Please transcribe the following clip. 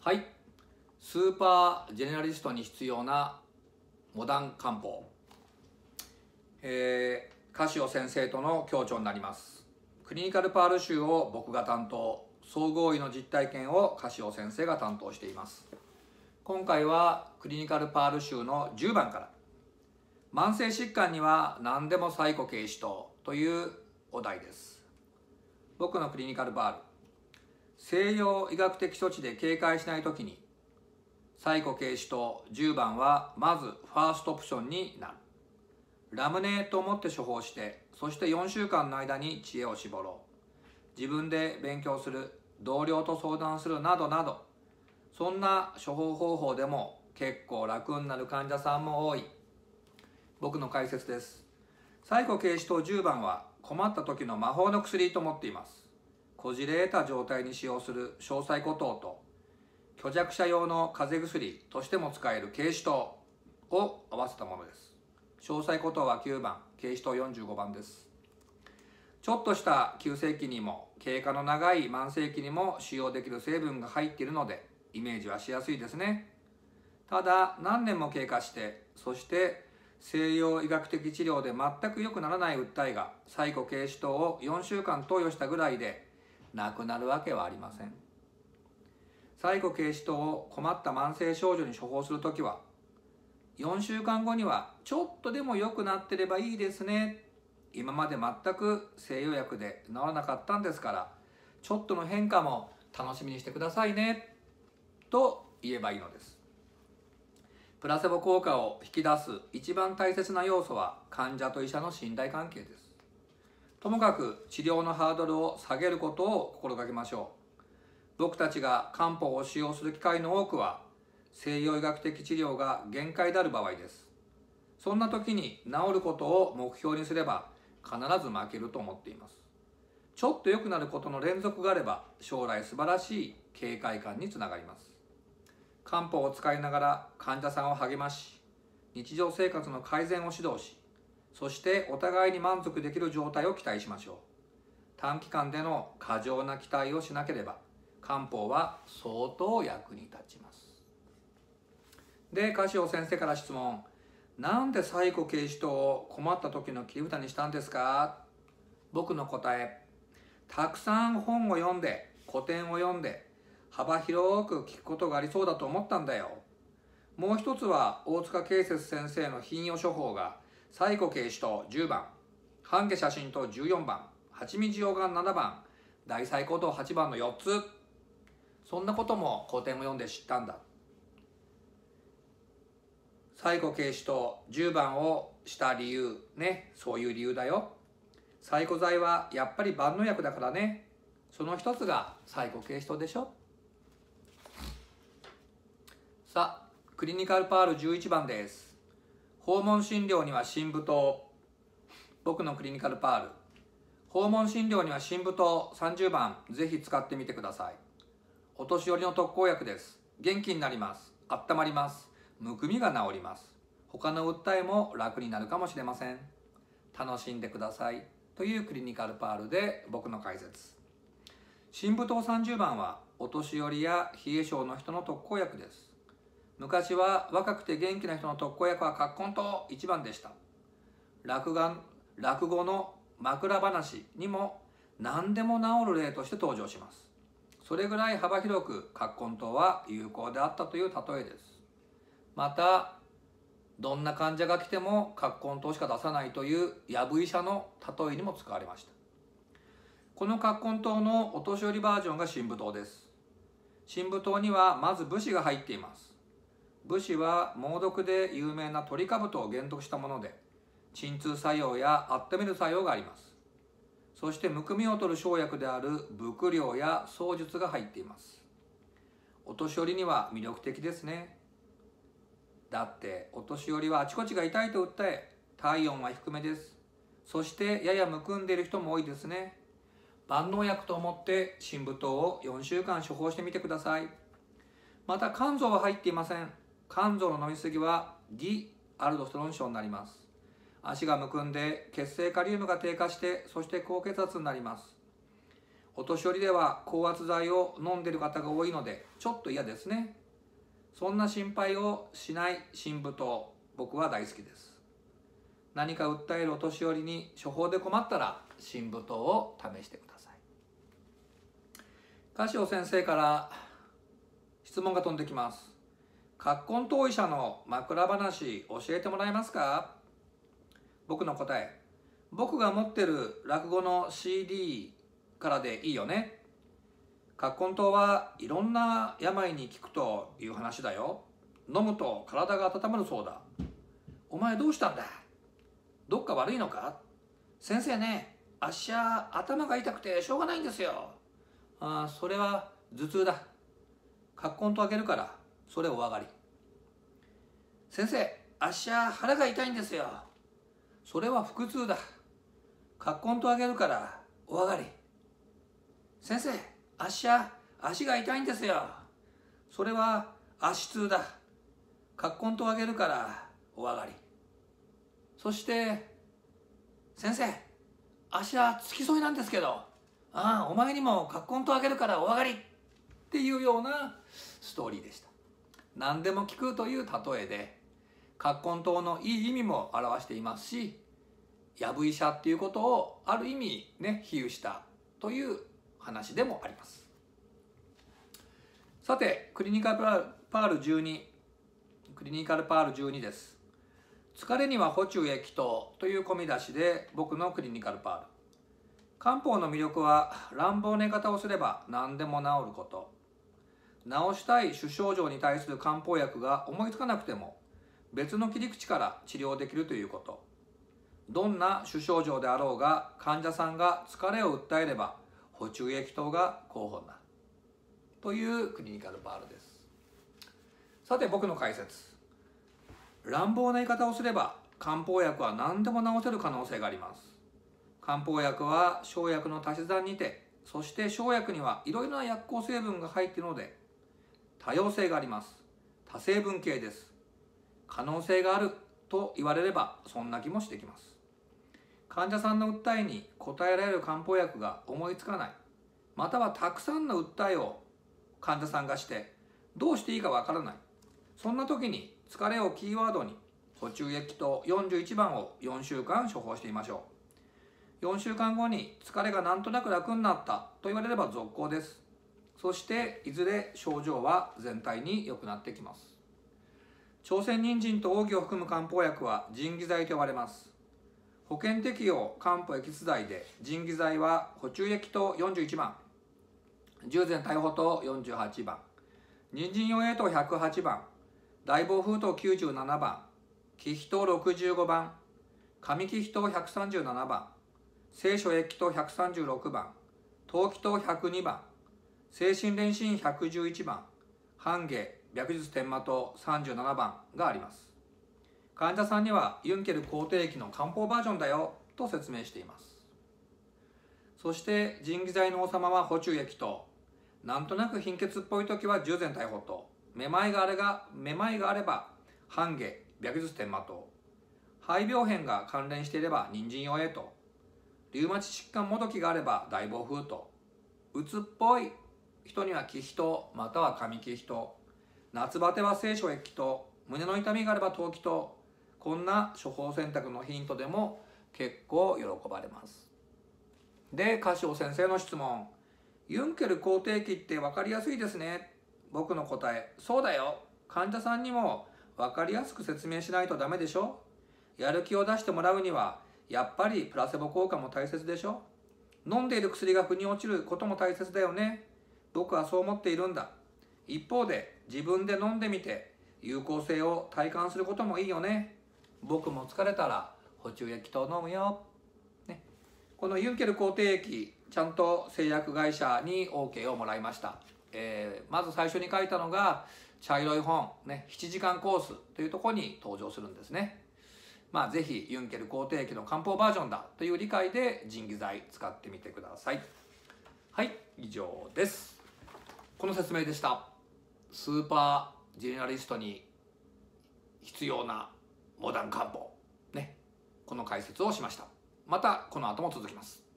はい。スーパージェネラリストに必要なモダン漢方。えー、カシオ先生との協調になります。クリニカルパール集を僕が担当。総合医の実体験をカシオ先生が担当しています。今回はクリニカルパール集の10番から。慢性疾患には何でもサイコ軽視糖というお題です。僕のクリニカルパール。西洋医学的処置で警戒しないときにサイコ軽視糖10番はまずファーストオプションになる。ラムネと思って処方してそして4週間の間に知恵を絞ろう。自分で勉強する同僚と相談するなどなどそんな処方方法でも結構楽になる患者さんも多い。僕の解説です。サイコ軽視糖10番は困った時の魔法の薬と思っています。こじれた状態に使用する詳細孤島と虚弱者用の風邪薬としても使える軽視糖を合わせたものです。詳細孤島は9番軽視糖45番です。ちょっとした急性期にも経過の長い慢性期にも使用できる成分が入っているのでイメージはしやすいですね。ただ何年も経過してそして西洋医学的治療で全く良くならない訴えがサイコ軽視糖を4週間投与したぐらいでなくなるわけはありません。サイコ軽視糖を困った慢性症状に処方するときは4週間後にはちょっとでも良くなってればいいですね。今まで全く西洋薬で治らなかったんですからちょっとの変化も楽しみにしてくださいね。と言えばいいのです。プラセボ効果を引き出す一番大切な要素は患者と医者の信頼関係です。ともかく治療のハードルを下げることを心がけましょう。僕たちが漢方を使用する機会の多くは西洋医学的治療が限界である場合です。そんな時に治ることを目標にすれば必ず負けると思っています。ちょっと良くなることの連続があれば将来素晴らしい警戒感につながります。漢方を使いながら患者さんを励まし日常生活の改善を指導しそしてお互いに満足できる状態を期待しましょう。短期間での過剰な期待をしなければ漢方は相当役に立ちます。でカシオ先生から質問。なんでサイコ軽視糖を困った時の切り札にしたんですか？僕の答え。たくさん本を読んで古典を読んで幅広く聞くことがありそうだと思ったんだよ。もう一つは大塚慶節先生の頻用処方がサイコ軽視と10番。半家写真と14番。蜂蜜溶岩7番。大細工と8番の4つ。そんなことも古典を読んで知ったんだ。サイコ軽視と10番をした理由ね。そういう理由だよ。サイコ剤はやっぱり万能薬だからね。その一つがサイコ軽視糖でしょ。さあクリニカルパール11番です。訪問診療には新舞踏僕のクリニカルパール。訪問診療には新舞踏30番。ぜひ使ってみてください。お年寄りの特効薬です。元気になります。温まります。むくみが治ります。他の訴えも楽になるかもしれません。楽しんでください。というクリニカルパールで僕の解説。新舞踏30番はお年寄りや冷え性の人の特効薬です。昔は若くて元気な人の特効薬は葛根と一番でした。落語落語の枕話にも何でも治る例として登場します。それぐらい幅広く葛根湯は有効であったという例えです。またどんな患者が来ても葛根湯しか出さないというやぶ医者の例えにも使われました。この葛根湯のお年寄りバージョンが新舞湯です。新舞湯にはまず武士が入っています。武士は猛毒で有名なトリカブトを原毒したもので鎮痛作用や温める作用があります。そしてむくみを取る生薬である伏量や槍術が入っています。お年寄りには魅力的ですね。だってお年寄りはあちこちが痛いと訴え体温は低めです。そしてややむくんでいる人も多いですね。万能薬と思って新舞踏を4週間処方してみてください。また肝臓は入っていません。肝臓の飲みすぎはギアルドステロン症になります。足がむくんで血清カリウムが低下してそして高血圧になります。お年寄りでは高圧剤を飲んでる方が多いのでちょっと嫌ですね。そんな心配をしない新舞踏僕は大好きです。何か訴えるお年寄りに処方で困ったら新舞踏を試してください。カシオ先生から質問が飛んできます。葛根当医者の枕話教えてもらえますか？僕の答え。僕が持ってる落語の CD からでいいよね？葛根湯はいろんな病に効くという話だよ。飲むと体が温まるそうだ。お前どうしたんだ？どっか悪いのか？先生ねあっしゃ頭が痛くてしょうがないんですよ。ああそれは頭痛だ。葛根とあげるから。それお上がり。先生あっしゃ腹が痛いんですよ。それは腹痛だ。葛根とあげるからお上がり。先生あっしゃ足が痛いんですよ。それは足痛だ。葛根とあげるからお上がり。そして先生足はつき添いなんですけどああお前にも葛根とあげるからお上がりっていうようなストーリーでした。何でも聞くという例えで葛根湯のいい意味も表していますしやぶ医者っていうことをある意味ね比喩したという話でもあります。さてクリニカルパール12クリニカルパール12です。疲れには補中液糖という込み出しで僕のクリニカルパール。漢方の魅力は乱暴寝方をすれば何でも治ること。治したい主症状に対する漢方薬が思いつかなくても別の切り口から治療できるということ。どんな主症状であろうが患者さんが疲れを訴えれば補中液糖が候補になる。というクリニカルパールです。さて僕の解説。乱暴な言い方をすれば漢方薬は何でも治せる可能性があります。漢方薬は生薬の足し算にてそして生薬にはいろいろな薬効成分が入っているので多様性があります。多成分系です。可能性があると言われればそんな気もしてきます。患者さんの訴えに応えられる漢方薬が思いつかない。またはたくさんの訴えを患者さんがしてどうしていいかわからない。そんな時に疲れをキーワードに補中液と41番を4週間処方してみましょう。4週間後に疲れがなんとなく楽になったと言われれば続行です。そしていずれ症状は全体に良くなってきます。朝鮮人参と奥義を含む漢方薬は腎義剤と呼ばれます。保険適用漢方エキス剤で腎義剤は補中液と41番。従前大補と48番。人参用 A と108番。大房風と97番。気比と65番。上気比と137番。聖書液と136番。陶器と102番。精神連心111番半下白術天魔と37番があります。患者さんにはユンケル肯定液の漢方バージョンだよと説明しています。そして腎義剤の王様は補中液となんとなく貧血っぽい時は従前大補とめまいがあれがめまいがあれば半下白術天魔と肺病変が関連していれば人参用へとリウマチ疾患もどきがあれば大房風とうつっぽい人には気比とまたは上気比と夏バテは聖書液と胸の痛みがあれば陶器とこんな処方選択のヒントでも結構喜ばれます。で歌唱先生の質問。ユンケル肯定期って分かりやすいですね。僕の答え。そうだよ。患者さんにも分かりやすく説明しないとダメでしょ。やる気を出してもらうにはやっぱりプラセボ効果も大切でしょ。飲んでいる薬が腑に落ちることも大切だよね。僕はそう思っているんだ一方で自分で飲んでみて有効性を体感することもいいよね僕も疲れたら補充液と飲むよ、ね、このユンケル肯定液ちゃんと製薬会社に OK をもらいましたえー、まず最初に書いたのが茶色い本、ね、7時間コースというとこに登場するんですね。まあ、ぜひユンケル肯定液の漢方バージョンだという理解で腎義剤使ってみてください。はい、以上です。この説明でした。スーパージェネラリストに必要なモダン漢方。ね。この解説をしました。またこの後も続きます。